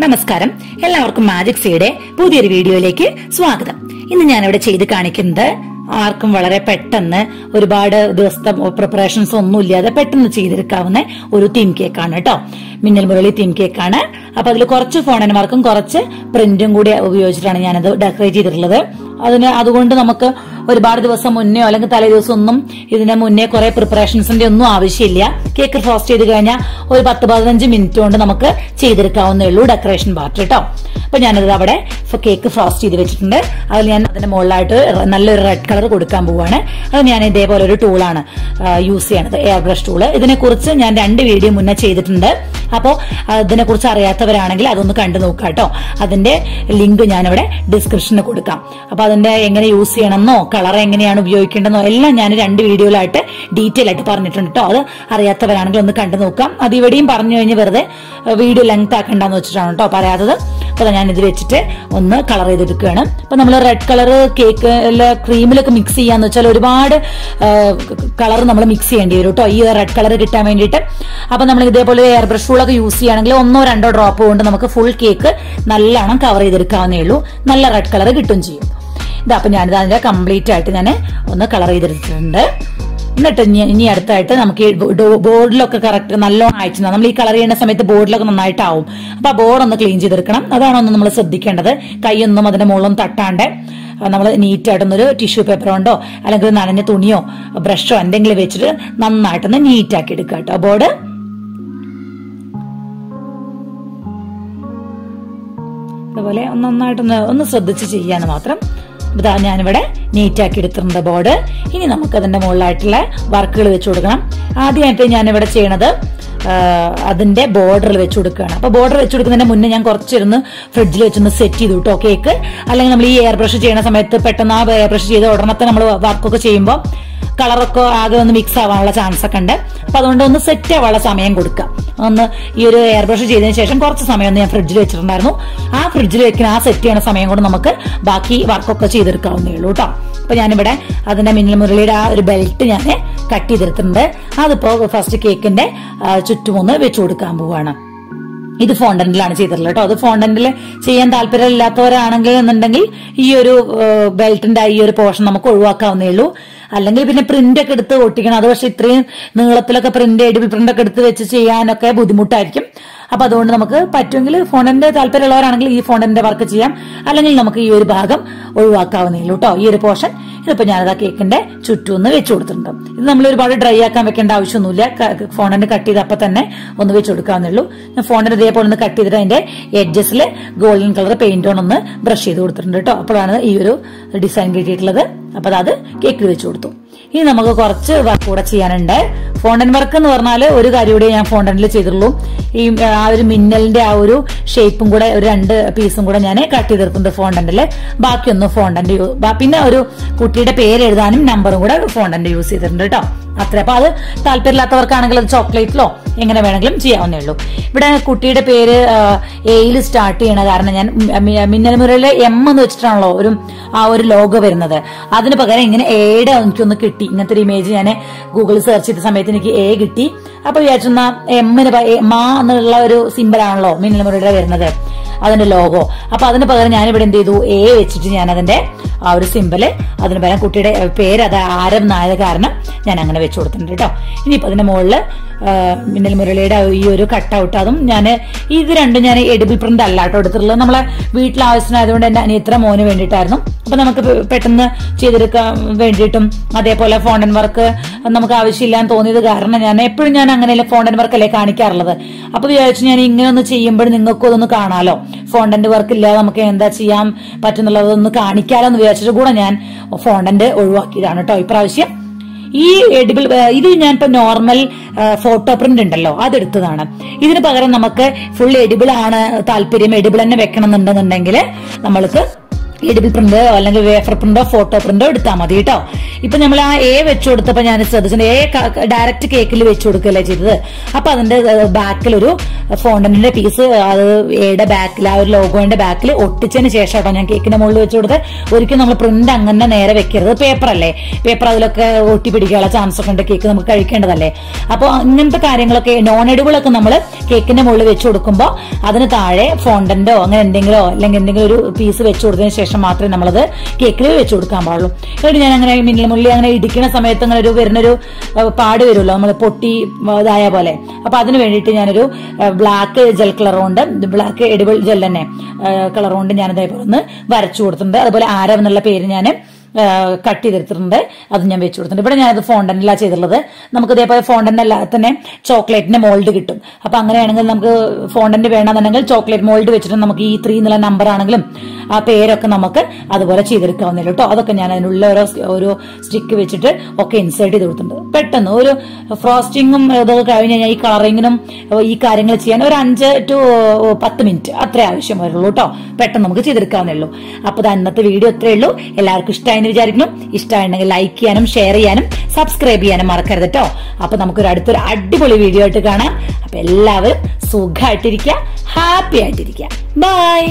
നമസ്കാരം. എല്ലാവർക്കും മാജിക് സീയുടെ പുതിയൊരു വീഡിയോയിലേക്ക് സ്വാഗതം. ഇന്ന് ഞാനിവിടെ ചെയ്ത് കാണിക്കുന്നത് ആർക്കും വളരെ പെട്ടെന്ന് ഒരുപാട് ദിവസത്തെ പ്രിപ്പറേഷൻസ് ഒന്നും ഇല്ലാതെ പെട്ടെന്ന് ചെയ്തെടുക്കാവുന്ന ഒരു തീം കേക്കാണ് കേട്ടോ. മിന്നൽ മുരളി തീം കേക്കാണ് അപ്പൊ അതിൽ കുറച്ച് ഫോണന്മാർക്കും കുറച്ച് പ്രിന്റും കൂടി ഉപയോഗിച്ചിട്ടാണ് ഞാനത് ഡെക്കറേറ്റ് ചെയ്തിട്ടുള്ളത്. അതിന് അതുകൊണ്ട് നമുക്ക് ഒരുപാട് ദിവസം മുന്നേ അല്ലെങ്കിൽ തലേ ദിവസം ഒന്നും ഇതിന് മുന്നേ കുറെ പ്രിപ്പറേഷൻസിന്റെ ഒന്നും ആവശ്യമില്ല. കേക്ക് ഫ്രോസ്റ്റ് ചെയ്ത് കഴിഞ്ഞാൽ ഒരു പത്ത് പതിനഞ്ച് മിനിറ്റ് കൊണ്ട് നമുക്ക് ചെയ്തെടുക്കാവുന്നേ ഉള്ളൂ ഡെക്കറേഷൻ പാർട്ട് കേട്ടോ അപ്പൊ ഞാനത് അവിടെ കേക്ക് ഫ്രോസ്റ്റ് ചെയ്ത് വെച്ചിട്ടുണ്ട്. അതിൽ ഞാൻ അതിന്റെ മുകളിലായിട്ട് നല്ലൊരു റെഡ് കളർ കൊടുക്കാൻ പോവാണ്. അത് ഞാൻ ഇതേപോലെ ഒരു ടൂളാണ് യൂസ് ചെയ്യണത്. എയർ ബ്രഷ് ടൂൾ ഇതിനെ കുറിച്ച് ഞാൻ രണ്ട് വീഡിയോ മുന്നേ ചെയ്തിട്ടുണ്ട്. അപ്പോൾ ഇതിനെക്കുറിച്ച് അറിയാത്തവരാണെങ്കിൽ അതൊന്ന് കണ്ടു നോക്കാം കേട്ടോ അതിന്റെ ലിങ്ക് ഞാനിവിടെ ഡിസ്ക്രിപ്ഷനിൽ കൊടുക്കാം. അപ്പൊ അതിന്റെ എങ്ങനെ യൂസ് ചെയ്യണമെന്നോ കളർ എങ്ങനെയാണ് ഉപയോഗിക്കേണ്ടതെന്നോ എല്ലാം ഞാൻ രണ്ട് വീഡിയോയിലായിട്ട് ഡീറ്റെയിൽ ആയിട്ട് പറഞ്ഞിട്ടുണ്ട് കേട്ടോ അത് അറിയാത്തവരാണെങ്കിൽ ഒന്ന് കണ്ടു നോക്കാം. അത് ഇവിടെയും പറഞ്ഞു കഴിഞ്ഞ് വെറുതെ വീഡിയോ ലെങ്ത് ആക്കണ്ടെന്ന് വെച്ചിട്ടാണ് കേട്ടോ പറയാത്തത്. അപ്പൊ ഞാൻ ഇത് വെച്ചിട്ട് ഒന്ന് കളർ ചെയ്തെടുക്കുകയാണ്. അപ്പൊ നമ്മൾ റെഡ് കളർ കേക്ക് ക്രീമിലൊക്കെ മിക്സ് ചെയ്യാന്ന് വെച്ചാൽ ഒരുപാട് കളർ നമ്മൾ മിക്സ് ചെയ്യേണ്ടി വരും കേട്ടോ ഈ റെഡ് കളർ കിട്ടാൻ വേണ്ടിയിട്ട്. അപ്പൊ നമ്മൾ ഇതേപോലെ എയർ ബ്രഷ് ടൂളൊക്കെ യൂസ് ചെയ്യുകയാണെങ്കിൽ ഒന്നോ രണ്ടോ ഡ്രോപ്പ് കൊണ്ട് നമുക്ക് ഫുൾ കേക്ക് നല്ലോണം കവർ ചെയ്തെടുക്കാവുന്നേ ഉള്ളൂ. നല്ല റെഡ് കളർ കിട്ടും ചെയ്യും. ഇതാ അപ്പൊ ഞാനിത് അതിന്റെ കംപ്ലീറ്റ് ആയിട്ട് ഞാൻ ഒന്ന് കളർ ചെയ്തെടുത്തിട്ടുണ്ട്. എന്നിട്ട് ഇനി അടുത്തായിട്ട് നമുക്ക് ബോർഡിലൊക്കെ കറക്റ്റ് നല്ലോണം അയച്ചു നമ്മൾ ഈ കളർ ചെയ്യുന്ന സമയത്ത് ബോർഡിലൊക്കെ നന്നായിട്ടാവും. അപ്പൊ ആ ബോർഡ് ഒന്ന് ക്ലീൻ ചെയ്തെടുക്കണം. അതാണ് ഒന്ന് നമ്മൾ ശ്രദ്ധിക്കേണ്ടത്. കൈയൊന്നും അതിന്റെ മുകളിലൊന്നും തട്ടാണ്ട് നമ്മൾ നീറ്റായിട്ടൊന്നൊരു ടിഷ്യൂ പേപ്പർ കൊണ്ടോ അല്ലെങ്കിൽ നനഞ്ഞ തുണിയോ ബ്രഷോ എന്തെങ്കിലും വെച്ചിട്ട് നന്നായിട്ടൊന്ന് നീറ്റാക്കി എടുക്കുക കേട്ടോ. ബോർഡ്. അതുപോലെ ഒന്ന് നന്നായിട്ടൊന്ന് ഒന്ന് ശ്രദ്ധിച്ച് ചെയ്യാന്ന് മാത്രം. ഇതാ ഞാനിവിടെ നീറ്റാക്കി എടുത്തിട്ടുണ്ട് ബോർഡ് ഇനി നമുക്ക് അതിന്റെ മുകളിലായിട്ടുള്ള വർക്കുകൾ വെച്ച് കൊടുക്കണം. ആദ്യമായിട്ട് ഞാനിവിടെ ചെയ്യണത് അതിന്റെ ബോർഡറിൽ വെച്ച് കൊടുക്കുകയാണ്. അപ്പൊ ബോർഡർ വെച്ച് കൊടുക്കുന്നതിന് മുന്നേ ഞാൻ കുറച്ചിരുന്ന് ഫ്രിഡ്ജിൽ വെച്ചൊന്ന് സെറ്റ് ചെയ്തു കേട്ടോ കേക്ക് അല്ലെങ്കിൽ നമ്മൾ ഈ എയർ ബ്രഷ് ചെയ്യുന്ന സമയത്ത് പെട്ടെന്ന് ആ എയർ ബ്രഷ് ചെയ്ത് ഉടനത്തെ നമ്മൾ വർക്കൊക്കെ ചെയ്യുമ്പോൾ കളറൊക്കെ ആകെ ഒന്ന് മിക്സ് ആവാനുള്ള ചാൻസ് ഒക്കെ ഉണ്ട്. അപ്പൊ അതുകൊണ്ട് ഒന്ന് സെറ്റ് ആവാനുള്ള സമയം കൊടുക്കുക. ഒന്ന് ഈ ഒരു എയർ ബ്രഷ് ചെയ്തതിന് ശേഷം കുറച്ച് സമയം ഒന്ന് ഞാൻ ഫ്രിഡ്ജിൽ വെച്ചിട്ടുണ്ടായിരുന്നു. ആ ഫ്രിഡ്ജിൽ വെക്കുന്ന ആ സെറ്റ് ചെയ്യുന്ന സമയം കൊണ്ട് നമുക്ക് ബാക്കി വർക്കൊക്കെ ചെയ്തെടുക്കാവുന്നേ ഉള്ളൂ കേട്ടോ അപ്പൊ ഞാനിവിടെ അതിന്റെ മിന്നൽ മുരളിയുടെ ആ ഒരു ബെൽറ്റ് ഞാൻ കട്ട് ചെയ്തെടുത്തിട്ടുണ്ട്. അതിപ്പോ ഫസ്റ്റ് കേക്കിന്റെ ചുറ്റുമൊന്ന് വെച്ചു കൊടുക്കാൻ പോവാണ്. ഇത് ഫോണ്ടന്റിലാണ് ചെയ്തിട്ടുള്ളത് കേട്ടോ. അത് ഫോണ്ടന്റിൽ ചെയ്യാൻ താല്പര്യമില്ലാത്തവരാണെങ്കിൽ എന്നുണ്ടെങ്കിൽ ഈ ഒരു ബെൽറ്റിന്റെ ഈ ഒരു പോർഷൻ നമുക്ക് ഒഴിവാക്കാവുന്നേ ഉള്ളൂ. അല്ലെങ്കിൽ പിന്നെ പ്രിന്റ് ഒക്കെ എടുത്ത് ഒട്ടിക്കണം. അത് പക്ഷെ ഇത്രയും നീളത്തിലൊക്കെ പ്രിന്റ് എഡിബിൾ പ്രിന്റ് ഒക്കെ എടുത്ത് വെച്ച് ചെയ്യാനൊക്കെ ബുദ്ധിമുട്ടായിരിക്കും. അപ്പൊ അതുകൊണ്ട് നമുക്ക് പറ്റുമെങ്കിൽ ഫോണിന്റെ താല്പര്യമുള്ളവരാണെങ്കിൽ ഈ ഫോണിന്റെ വർക്ക് ചെയ്യാം. അല്ലെങ്കിൽ നമുക്ക് ഈ ഒരു ഭാഗം ഒഴിവാക്കാവുന്നേ ഉള്ളൂ കേട്ടോ ഈ ഒരു പോർഷൻ ഇതിപ്പോ ഞാനത് ആ കേക്കിന്റെ ചുറ്റും ഒന്ന് വെച്ചു കൊടുത്തിട്ടുണ്ട്. ഇത് നമ്മൾ ഒരുപാട് ഡ്രൈ ആക്കാൻ വെക്കേണ്ട ആവശ്യമൊന്നുമില്ല. ഫോണിന്റെ കട്ട് ചെയ്ത് അപ്പൊ തന്നെ ഒന്ന് വെച്ച് കൊടുക്കാവുന്നേ ഉള്ളൂ ഞാൻ ഫോണിന്റെ ഇതേപോലെ ഒന്ന് കട്ട് ചെയ്തിട്ട് അതിന്റെ എഡ്ജസിൽ ഗോൾഡൻ കളർ പെയിന്റ് ഓൺ ഒന്ന് ബ്രഷ് ചെയ്ത് കൊടുത്തിട്ടുണ്ട് കേട്ടോ അപ്പോഴാണ് ഈ ഒരു ഡിസൈൻ കിട്ടിയിട്ടുള്ളത്. അപ്പൊ അത് കേക്കിൽ വെച്ച് കൊടുത്തു. ഇനി നമുക്ക് കുറച്ച് വർക്ക് കൂടെ ചെയ്യാനുണ്ട്. ഫോണ്ടൻ വർക്ക് എന്ന് പറഞ്ഞാൽ ഒരു കാര്യം കൂടെ ഞാൻ ഫോണ്ടനിൽ ചെയ്തിട്ടുള്ളൂ. ഈ ആ ഒരു മിന്നലിന്റെ ആ ഒരു ഷേപ്പും കൂടെ ഒരു രണ്ട് പീസും കൂടെ ഞാൻ കട്ട് ചെയ്തിട്ടുണ്ട് ഫോണ്ടന്റിൽ ബാക്കിയൊന്നും ഫോണ്ടന്റ് പിന്നെ ഒരു കുട്ടിയുടെ പേര് എഴുതാനും നമ്പറും കൂടെ ഫോണ്ടന്റ് യൂസ് ചെയ്തിട്ടുണ്ട് കേട്ടോ അത്ര. അപ്പൊ അത് താല്പര്യമില്ലാത്തവർക്കാണെങ്കിൽ അത് ചോക്ലേറ്റിലോ എങ്ങനെ വേണമെങ്കിലും ചെയ്യാവുന്നേ ഉള്ളൂ. ഇവിടെ കുട്ടിയുടെ പേര് എയിൽ സ്റ്റാർട്ട് ചെയ്യണ കാരണം ഞാൻ മിന്നൽ മുരളിലെ എം എന്ന് വെച്ചിട്ടാണല്ലോ ഒരു ആ ഒരു ലോഗോ വരുന്നത്. അതിന് പകരം ഇങ്ങനെ എയുടെ എനിക്കൊന്ന് കിട്ടി. ഇങ്ങനത്തെ ഒരു ഇമേജ് ഞാൻ ഗൂഗിളിൽ സെർച്ച് ചെയ്ത സമയത്ത് എനിക്ക് എ കിട്ടി. അപ്പൊ വിചാരിച്ചെന്നാ എമ്മിന് മാ എന്നുള്ള ഒരു സിമ്പിൾ ആണല്ലോ മിന്നൽ മുരളിയുടെ വരുന്നത്. അതിന്റെ ലോഗോ അപ്പൊ അതിന് പകരം ഞാനിവിടെ എന്ത് ചെയ്തു? എ വെച്ചിട്ട് ഞാൻ അതിന്റെ ആ ഒരു സിമ്പിൾ അതിന് പകരം കുട്ടിയുടെ പേര് അത് ആരം നായ കാരണം ഞാൻ അങ്ങനെ വെച്ചു കൊടുത്തിട്ടുണ്ട് കേട്ടോ. ഇനിയിപ്പോ അതിന്റെ മുകളിൽ മിന്നൽ മുരളിയുടെ ഈ ഒരു കട്ട് ഔട്ട് അതും ഞാൻ ഇത് രണ്ടും ഞാൻ എഡിബിൾ പ്രിന്റ് അല്ല കേട്ടോ എടുത്തിട്ടുള്ളത്. നമ്മളെ വീട്ടിൽ ആവശ്യത്തിനായതുകൊണ്ട് എന്റെ അനിയത്ര മോന് വേണ്ടിയിട്ടായിരുന്നു. അപ്പൊ നമുക്ക് പെട്ടെന്ന് ചെയ്തെടുക്കാൻ വേണ്ടിയിട്ടും അതേപോലെ ഫോണ്ടൻ വർക്ക് നമുക്ക് ആവശ്യമില്ലാന്ന് തോന്നിയത് കാരണം ഞാൻ എപ്പോഴും ഞാൻ അങ്ങനെയല്ല ഫോണ്ടൻ വർക്ക് അല്ലേ കാണിക്കാറുള്ളത്. അപ്പൊ വിചാരിച്ചു ഞാൻ ഇങ്ങനെ ഒന്ന് ചെയ്യുമ്പോൾ നിങ്ങൾക്കും അതൊന്ന് കാണാലോ. ഫോണ്ടന്റ് വർക്ക് ഇല്ലാതെ നമുക്ക് എന്താ ചെയ്യാൻ പറ്റുന്നുള്ളതൊന്ന് കാണിക്കാലോ എന്ന് വിചാരിച്ചിട്ട് കൂടെ ഞാൻ ഫോണ്ടന്റ് ഒഴിവാക്കിയതാണ് കേട്ടോ. ഇപ്രാവശ്യം ഈ എഡിബിൾ ഇത് ഞാൻ ഇപ്പൊ നോർമൽ ഫോട്ടോ പ്രിന്റ് ഉണ്ടല്ലോ അതെടുത്തതാണ്. ഇതിന് പകരം നമുക്ക് ഫുൾ എഡിബിൾ ആണ് താല്പര്യം. എഡിബിൾ തന്നെ വെക്കണം എന്നുണ്ടെന്നുണ്ടെങ്കിൽ നമ്മൾക്ക് എഡിബിൾ പ്രിന്റ് അല്ലെങ്കിൽ വേഫർ പ്രിന്റോ ഫോട്ടോ പ്രിന്റോ എടുത്താൽ മതി കേട്ടോ. ഇപ്പൊ നമ്മൾ ആ എ വെച്ചു കൊടുത്തപ്പോ ഞാൻ ശ്രദ്ധിച്ചിട്ടുണ്ട്. എ ഡയറക്റ്റ് കേക്കിൽ വെച്ചു കൊടുക്കുകയല്ലേ ചെയ്തത്? അപ്പൊ അതിന്റെ ബാക്കിൽ ഒരു ഫോണ്ടന്റിന്റെ പീസ് അത് എയുടെ ബാക്കിൽ ആ ഒരു ലോഗോന്റെ ബാക്കിൽ ഒട്ടിച്ചതിന് ശേഷം കേട്ടോ ഞാൻ കേക്കിന്റെ മുകളിൽ വെച്ച് കൊടുത്ത് ഒരിക്കലും നമ്മൾ പ്രിന്റ് അങ്ങനെ നേരെ വെക്കരുത്. പേപ്പർ അല്ലേ? പേപ്പർ അതിലൊക്കെ ഒട്ടി പിടിക്കാനുള്ള ചാൻസ് ഒക്കെ ഉണ്ട് കേക്ക് നമുക്ക് കഴിക്കേണ്ടതല്ലേ? അപ്പോൾ അങ്ങനത്തെ കാര്യങ്ങളൊക്കെ നോൺ എഡിബിൾ ഒക്കെ നമ്മൾ കേക്കിന്റെ മുകളിൽ വെച്ച് കൊടുക്കുമ്പോൾ അതിന് താഴെ ഫോണ്ടന്റോ അങ്ങനെ എന്തെങ്കിലോ അല്ലെങ്കിൽ എന്തെങ്കിലും ഒരു പീസ് വെച്ച് കൊടുത്തതിന് ശേഷം മാത്രമേ നമ്മളത് കേക്കിൽ വെച്ച് കൊടുക്കാൻ പാടുള്ളൂ. എന്നിട്ട് ഞാൻ അങ്ങനെ മിന്നൽ മുള്ളി അങ്ങനെ ഇടിക്കുന്ന സമയത്ത് അങ്ങനെ ഒരു വരുന്നൊരു പാട് വരുമല്ലോ. നമ്മൾ പൊട്ടി ഇതായ പോലെ. അപ്പൊ അതിന് വേണ്ടിയിട്ട് ഞാനൊരു ബ്ലാക്ക് ജെൽ കളർ കൊണ്ട് ബ്ലാക്ക് എഡിബിൾ ജെൽ തന്നെ കളർ കൊണ്ട് ഞാൻ ഇതേപോലെ ഒന്ന് വരച്ചു കൊടുത്തിട്ടുണ്ട്. അതുപോലെ ആരവ് എന്നുള്ള പേര് ഞാൻ കട്ട് ചെയ്തെടുത്തിട്ടുണ്ട്. അത് ഞാൻ വെച്ച് കൊടുത്തിട്ടുണ്ട്. ഇവിടെ ഞാനത് ഫോണ്ടനിലാണ് ചെയ്തിട്ടുള്ളത്. നമുക്ക് ഇതേപോലെ ഫോണ്ടനല്ലാതെ തന്നെ ചോക്ലേറ്റിന്റെ മോൾഡ് കിട്ടും. അപ്പൊ അങ്ങനെയാണെങ്കിൽ നമുക്ക് ഫോണ്ടന്റ് വേണമെന്നുണ്ടെങ്കിൽ ചോക്ലേറ്റ് മോൾഡ് വെച്ചിട്ട് നമുക്ക് ഈ ത്രീ എന്നുള്ള നമ്പർ ആണെങ്കിലും ആ പേരൊക്കെ നമുക്ക് അതുപോലെ ചെയ്തെടുക്കാവുന്നില്ല കേട്ടോ അതൊക്കെ ഞാൻ അതിനുള്ള ഓരോ ഒരു സ്റ്റിക്ക് വെച്ചിട്ട് ഒക്കെ ഇൻസേർട്ട് ചെയ്ത് കൊടുത്തിട്ടുണ്ട്. പെട്ടെന്ന് ഒരു ഫ്രോസ്റ്റിങ്ങും ഇതൊക്കെ കഴിഞ്ഞ് കഴിഞ്ഞാൽ ഈ കളറിങ്ങിനും ഈ കാര്യങ്ങൾ ചെയ്യാൻ ഒരു അഞ്ച് ടു പത്ത് മിനിറ്റ് അത്രേ ആവശ്യം വരുള്ളൂ കേട്ടോ പെട്ടെന്ന് നമുക്ക് ചെയ്തെടുക്കാവുന്നേ ഉള്ളൂ. അപ്പൊ അന്നത്തെ വീഡിയോ അത്രേ ഉള്ളൂ. എല്ലാവർക്കും ഇഷ്ടമായെന്ന് വിചാരിക്കുന്നു. ഇഷ്ടമായിട്ടുണ്ടെങ്കിൽ ലൈക്ക് ചെയ്യാനും ഷെയർ ചെയ്യാനും സബ്സ്ക്രൈബ് ചെയ്യാനും മറക്കരുത് കേട്ടോ അപ്പൊ നമുക്കൊരു അടുത്തൊരു അടിപൊളി വീഡിയോ ആയിട്ട് കാണാം. അപ്പൊ എല്ലാവരും സുഖമായിട്ടിരിക്കുക ഹാപ്പി ആയിട്ടിരിക്കുക. ബൈ